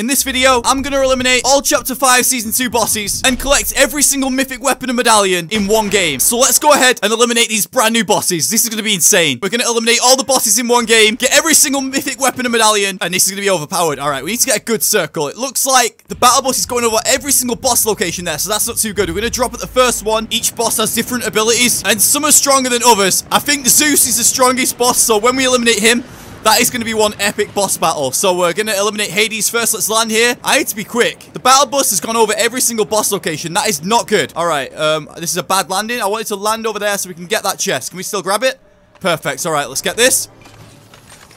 In this video, I'm to eliminate all Chapter 5 Season 2 bosses and collect every single mythic weapon and medallion in one game. So let's go ahead and eliminate these brand new bosses. This is to be insane. We're to eliminate all the bosses in one game, get every single mythic weapon and medallion, and this is to be overpowered. All right, we need to get a good circle. It looks like the battle bus is going over every single boss location there, so that's not too good. We're to drop at the first one. Each boss has different abilities, and some are stronger than others. I think Zeus is the strongest boss, so when we eliminate him, that is going to be one epic boss battle. So we're going to eliminate Hades first. Let's land here. I need to be quick. The battle bus has gone over every single boss location. That is not good. All right. Um, this is a bad landing. I wanted to land over there so we can get that chest. Can we still grab it? Perfect. All right. Let's get this.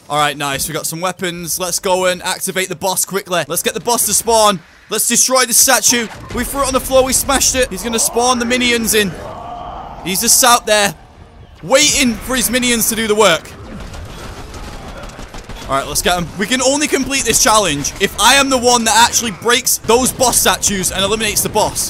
All right. Nice. We got some weapons. Let's go and activate the boss quickly. Let's get the boss to spawn. Let's destroy the statue. We threw it on the floor. We smashed it. He's going to spawn the minions in. He's just out there waiting for his minions to do the work. Alright, let's get him. We can only complete this challenge if I am the one that actually breaks those boss statues and eliminates the boss.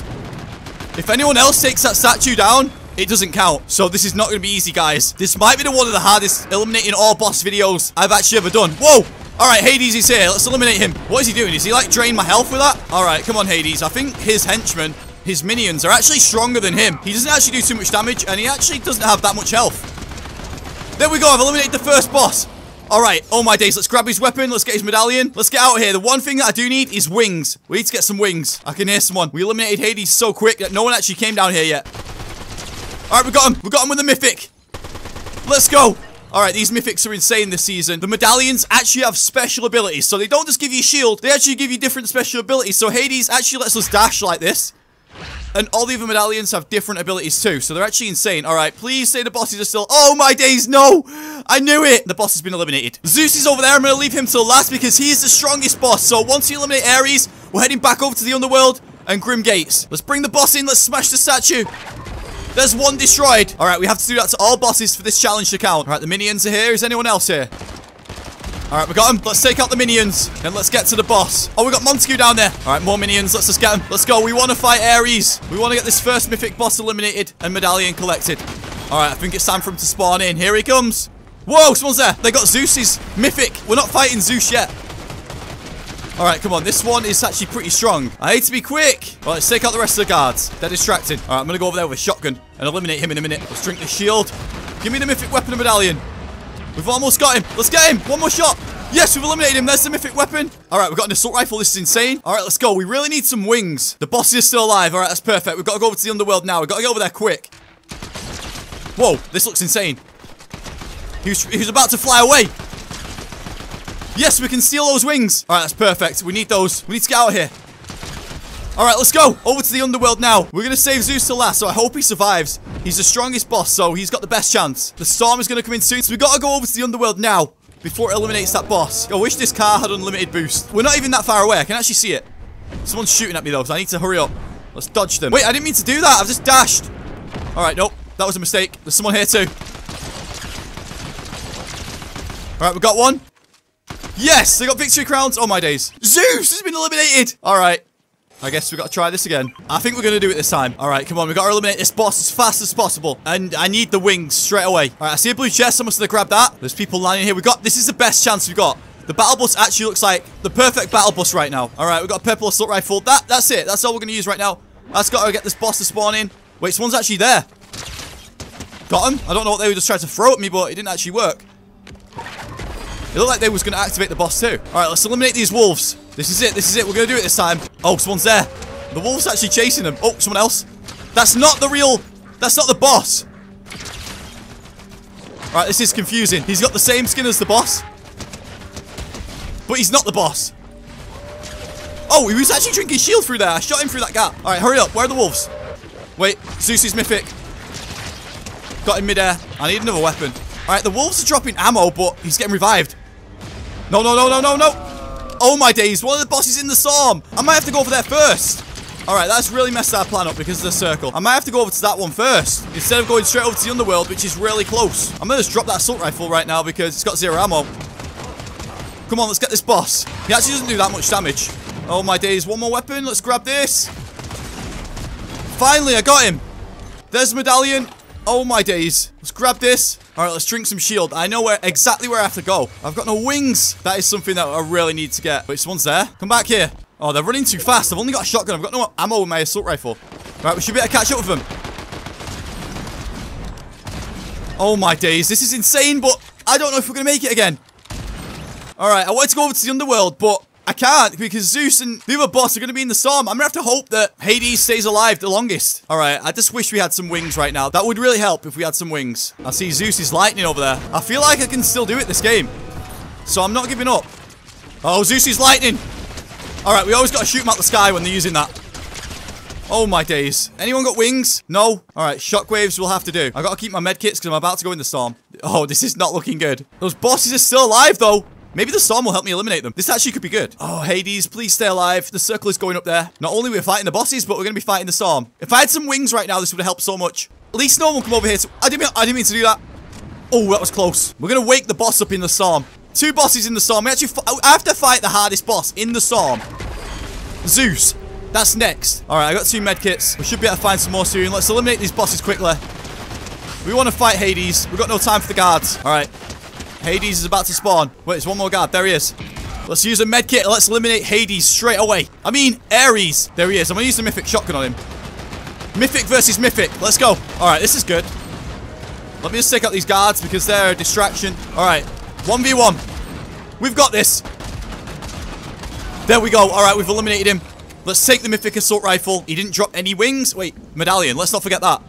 If anyone else takes that statue down, it doesn't count. So this is not going to be easy, guys. This might be the one of the hardest eliminating all boss videos I've actually ever done. Whoa! Alright, Hades is here. Let's eliminate him. What is he doing? Is he like drain my health with that? Alright, come on, Hades. I think his henchmen, his minions, are actually stronger than him. He doesn't actually do too much damage, and he actually doesn't have that much health. There we go. I've eliminated the first boss. Alright, oh my days, let's grab his weapon, let's get his medallion, let's get out of here. The one thing that I do need is wings. We need to get some wings. I can hear someone. We eliminated Hades so quick that no one actually came down here yet. Alright, we got him. We got him with the mythic. Let's go. Alright, these mythics are insane this season. The medallions actually have special abilities, so they don't just give you shield, they actually give you different special abilities. So Hades actually lets us dash like this. And all the other medallions have different abilities too, so they're actually insane. Alright, please say the bosses are still- Oh my days, no! I knew it! The boss has been eliminated. Zeus is over there, I'm gonna leave him till last because he is the strongest boss. So once you eliminate Ares, we're heading back over to the Underworld and Grim Gates. Let's bring the boss in, let's smash the statue. There's one destroyed. Alright, we have to do that to all bosses for this challenge to count. Alright, the minions are here. Is anyone else here? Alright, we got him. Let's take out the minions. And let's get to the boss. Oh, we got Montague down there. Alright, more minions. Let's just get him. Let's go. We want to fight Ares. We want to get this first mythic boss eliminated and medallion collected. Alright, I think it's time for him to spawn in. Here he comes. Whoa, someone's there. They got Zeus's mythic. We're not fighting Zeus yet. Alright, come on. This one is actually pretty strong. I need to be quick. Well, let's take out the rest of the guards. They're distracted. Alright, I'm going to go over there with a shotgun and eliminate him in a minute. Let's drink the shield. Give me the mythic weapon and medallion. We've almost got him. Let's get him. One more shot. Yes, we've eliminated him. There's the mythic weapon. All right, we've got an assault rifle. This is insane. All right, let's go. We really need some wings. The boss is still alive. All right, that's perfect. We've got to go over to the underworld now. We've got to get over there quick. Whoa, this looks insane. He was, he was about to fly away. Yes, we can steal those wings. All right, that's perfect. We need those. We need to get out of here. All right, let's go. Over to the underworld now. We're going to save Zeus to last, so I hope he survives. He's the strongest boss, so he's got the best chance. The storm is going to come in soon, so we got to go over to the underworld now before it eliminates that boss. I wish this car had unlimited boost. We're not even that far away. I can actually see it. Someone's shooting at me, though, so I need to hurry up. Let's dodge them. Wait, I didn't mean to do that. I've just dashed. All right, nope. That was a mistake. There's someone here, too. All right, we got one. Yes, they got victory crowns. Oh, my days. Zeus has been eliminated. All right. I guess we got to try this again. I think we're going to do it this time. All right, come on. we got to eliminate this boss as fast as possible. And I need the wings straight away. All right, I see a blue chest. I must have grabbed that. There's people landing here. We got, this is the best chance we've got. The battle bus actually looks like the perfect battle bus right now. All right, we've got a purple assault rifle. That, that's it. That's all we're going to use right now. Let's got to get this boss to spawn in. Wait, someone's actually there. Got him. I don't know what they were just trying to throw at me, but it didn't actually work. It looked like they was going to activate the boss too. All right, let's eliminate these wolves. This is it. This is it. We're going to do it this time. Oh, someone's there. The wolf's actually chasing them. Oh, someone else. That's not the real... That's not the boss. Right, this is confusing. He's got the same skin as the boss. But he's not the boss. Oh, he was actually drinking shield through there. I shot him through that gap. All right, hurry up. Where are the wolves? Wait, Zeus's mythic. Got him midair. I need another weapon. All right, the wolves are dropping ammo, but he's getting revived. No, no, no, no, no, no. Oh my days, one of the bosses in the storm. I might have to go over there first. All right, that's really messed our plan up because of the circle. I might have to go over to that one first instead of going straight over to the underworld, which is really close. I'm going to just drop that assault rifle right now because it's got zero ammo. Come on, let's get this boss. He actually doesn't do that much damage. Oh my days, one more weapon. Let's grab this. Finally, I got him. There's the medallion. Oh my days. Let's grab this. All right, let's drink some shield. I know where exactly where I have to go. I've got no wings. That is something that I really need to get. Wait, someone's there. Come back here. Oh, they're running too fast. I've only got a shotgun. I've got no ammo with my assault rifle. All right, we should be able to catch up with them. Oh my days. This is insane, but I don't know if we're going to make it again. All right, I wanted to go over to the underworld, but I can't because Zeus and the other boss are going to be in the storm. I'm going to have to hope that Hades stays alive the longest. All right, I just wish we had some wings right now. That would really help if we had some wings. I see Zeus's lightning over there. I feel like I can still do it this game. So I'm not giving up. Oh, Zeus's lightning. All right, we always got to shoot them out the sky when they're using that. Oh my days. Anyone got wings? No? Alright, shockwaves will have to do. I gotta keep my medkits because I'm about to go in the storm. Oh, this is not looking good. Those bosses are still alive though. Maybe the storm will help me eliminate them. This actually could be good. Oh, Hades, please stay alive. The circle is going up there. Not only we're fighting the bosses, but we're going to be fighting the storm. If I had some wings right now, this would have helped so much. At least no one will come over here. To I, didn't mean, I didn't mean to do that. Oh, that was close. We're going to wake the boss up in the storm. Two bosses in the storm. We actually I have to fight the hardest boss in the storm. Zeus. That's next. All right, I got two medkits. We should be able to find some more soon. Let's eliminate these bosses quickly. We want to fight Hades. We've got no time for the guards. All right. Hades is about to spawn. Wait, there's one more guard. There he is. Let's use a medkit. Let's eliminate Hades straight away. I mean, Ares. There he is. I'm going to use the Mythic Shotgun on him. Mythic versus Mythic. Let's go. All right, this is good. Let me just take out these guards because they're a distraction. All right. 1v1. We've got this. There we go. All right, we've eliminated him. Let's take the Mythic Assault Rifle. He didn't drop any wings. Wait, Medallion. Let's not forget that.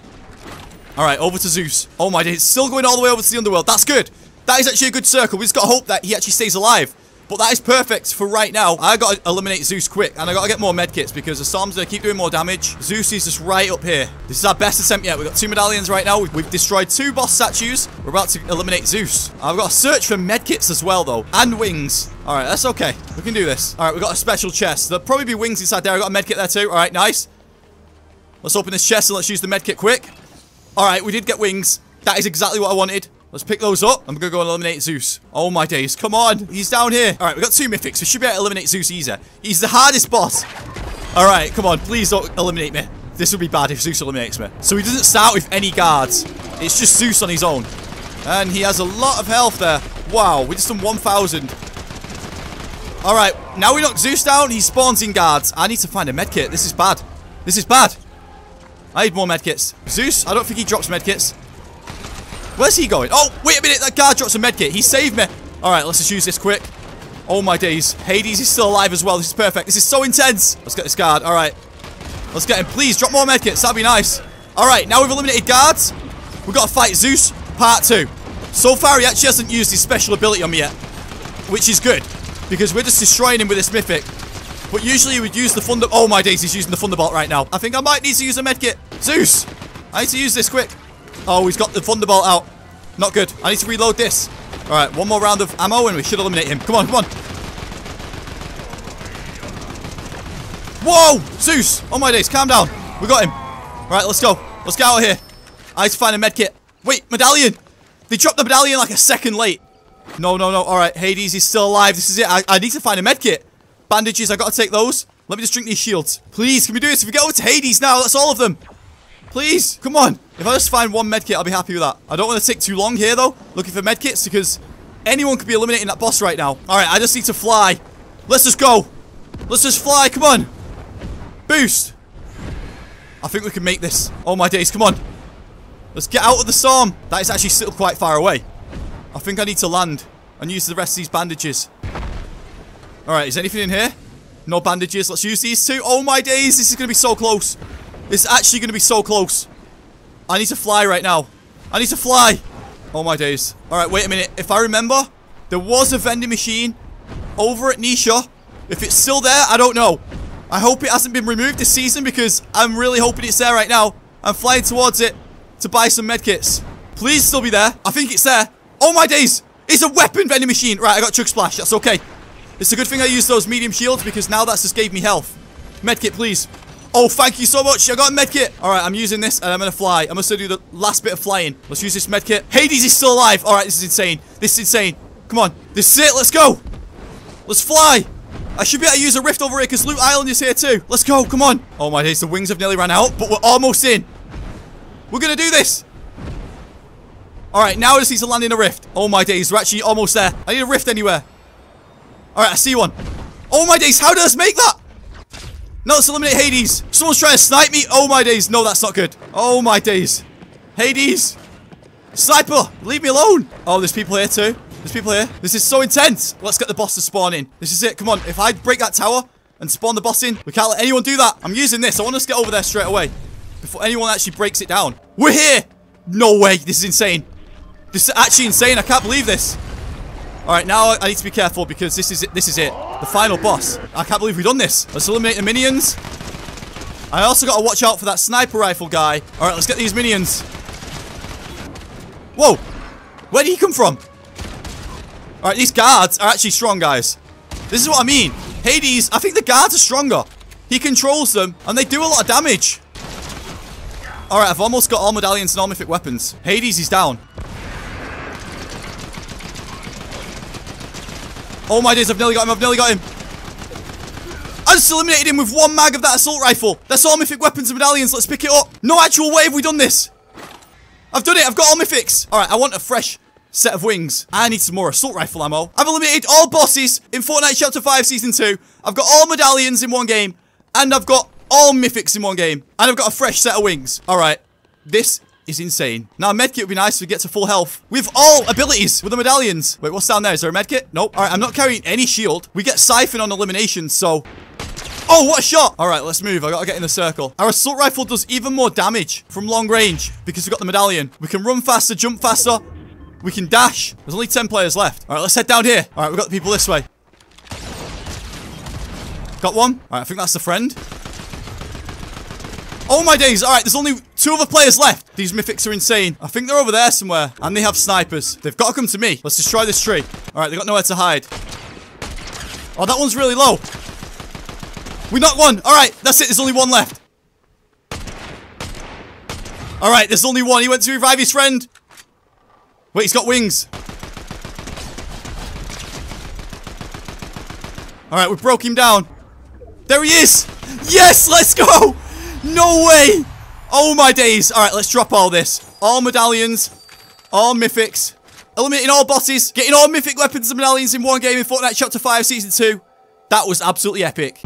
All right, over to Zeus. Oh my days. Still going all the way over to the Underworld. That's good. That is actually a good circle. We just got to hope that he actually stays alive. But that is perfect for right now. I got to eliminate Zeus quick. And I got to get more medkits because the going to keep doing more damage. Zeus is just right up here. This is our best attempt yet. We've got two medallions right now. We've, we've destroyed two boss statues. We're about to eliminate Zeus. I've got to search for medkits as well, though. And wings. All right, that's okay. We can do this. All right, we've got a special chest. There'll probably be wings inside there. i got a medkit there too. All right, nice. Let's open this chest and let's use the medkit quick. All right, we did get wings. That is exactly what I wanted. Let's pick those up. I'm gonna go eliminate Zeus. Oh my days. Come on. He's down here. All right, we got two mythics. We should be able to eliminate Zeus easier. He's the hardest boss. All right, come on. Please don't eliminate me. This would be bad if Zeus eliminates me. So he doesn't start with any guards. It's just Zeus on his own. And he has a lot of health there. Wow, we just done 1,000. All right, now we knock Zeus down. He spawns in guards. I need to find a medkit. This is bad. This is bad. I need more medkits. Zeus, I don't think he drops medkits. Where's he going? Oh, wait a minute. That guard drops a medkit. He saved me. All right, let's just use this quick. Oh, my days. Hades is still alive as well. This is perfect. This is so intense. Let's get this guard. All right. Let's get him. Please, drop more medkits. That'd be nice. All right, now we've eliminated guards. We've got to fight Zeus, part two. So far, he actually hasn't used his special ability on me yet, which is good, because we're just destroying him with this mythic. But usually, he would use the thunder... Oh, my days. He's using the thunderbolt right now. I think I might need to use a medkit. Zeus, I need to use this quick. Oh, he's got the Thunderbolt out. Not good. I need to reload this. All right, one more round of ammo and we should eliminate him. Come on, come on. Whoa! Zeus! Oh my days, calm down. We got him. All right, let's go. Let's get out of here. I need to find a medkit. Wait, medallion! They dropped the medallion like a second late. No, no, no. All right, Hades is still alive. This is it. I, I need to find a medkit. Bandages, I got to take those. Let me just drink these shields. Please, can we do this? If we get over to Hades now, that's all of them. Please, come on. If I just find one medkit, I'll be happy with that. I don't want to take too long here, though, looking for medkits, because anyone could be eliminating that boss right now. All right, I just need to fly. Let's just go. Let's just fly. Come on. Boost. I think we can make this. Oh, my days. Come on. Let's get out of the storm. That is actually still quite far away. I think I need to land and use the rest of these bandages. All right, is anything in here? No bandages. Let's use these two. Oh, my days. This is going to be so close. It's actually going to be so close. I need to fly right now. I need to fly. Oh my days. Alright, wait a minute. If I remember, there was a vending machine over at Nisha. If it's still there, I don't know. I hope it hasn't been removed this season because I'm really hoping it's there right now. I'm flying towards it to buy some medkits. Please still be there. I think it's there. Oh my days. It's a weapon vending machine. Right, I got Chug Splash. That's okay. It's a good thing I used those medium shields because now that's just gave me health. Medkit, please. Oh, thank you so much. I got a medkit. All right, I'm using this and I'm going to fly. I'm going to do the last bit of flying. Let's use this medkit. Hades is still alive. All right, this is insane. This is insane. Come on. This is it. Let's go. Let's fly. I should be able to use a rift over here because Loot Island is here too. Let's go. Come on. Oh my days. The wings have nearly ran out, but we're almost in. We're going to do this. Alright, now I just need to land in a rift. Oh my days, we're actually almost there. I need a rift anywhere. Alright, I see one. Oh my days, how did us make that? No, let's eliminate Hades. Someone's trying to snipe me. Oh my days. No, that's not good. Oh my days. Hades. Sniper, leave me alone. Oh, there's people here too. There's people here. This is so intense. Let's get the boss to spawn in. This is it. Come on. If I break that tower and spawn the boss in, we can't let anyone do that. I'm using this. I want us to get over there straight away before anyone actually breaks it down. We're here. No way. This is insane. This is actually insane. I can't believe this. All right, now I need to be careful because this is it. This is it. The final boss. I can't believe we've done this. Let's eliminate the minions. I also got to watch out for that sniper rifle guy. All right, let's get these minions. Whoa. Where did he come from? All right, these guards are actually strong, guys. This is what I mean. Hades, I think the guards are stronger. He controls them, and they do a lot of damage. All right, I've almost got all medallions and all mythic weapons. Hades is down. Oh my days, I've nearly got him, I've nearly got him. I just eliminated him with one mag of that assault rifle. That's all mythic weapons and medallions. Let's pick it up. No actual way have we done this. I've done it. I've got all mythics. All right, I want a fresh set of wings. I need some more assault rifle ammo. I've eliminated all bosses in Fortnite Chapter 5 Season 2. I've got all medallions in one game. And I've got all mythics in one game. And I've got a fresh set of wings. All right, this is insane. Now, a medkit would be nice if we get to full health. With all abilities with the medallions. Wait, what's down there? Is there a medkit? Nope. All right, I'm not carrying any shield. We get Siphon on elimination, so... Oh, what a shot! All right, let's move. I gotta get in the circle. Our assault rifle does even more damage from long range because we've got the medallion. We can run faster, jump faster. We can dash. There's only 10 players left. All right, let's head down here. All right, we've got the people this way. Got one. All right, I think that's the friend. Oh my days. All right, there's only two other players left. These mythics are insane. I think they're over there somewhere. And they have snipers. They've got to come to me. Let's destroy this tree. All right, they've got nowhere to hide. Oh, that one's really low. We knocked one. All right, that's it. There's only one left. All right, there's only one. He went to revive his friend. Wait, he's got wings. All right, we broke him down. There he is. Yes, let's go. No way! Oh my days. Alright, let's drop all this. All medallions. All mythics. Eliminating all bosses. Getting all mythic weapons and medallions in one game in Fortnite Chapter 5 Season 2. That was absolutely epic.